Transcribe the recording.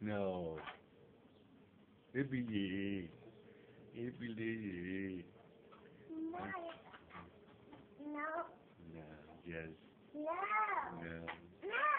No. Ibili. Ibili. No. No. No. Yes. No. No.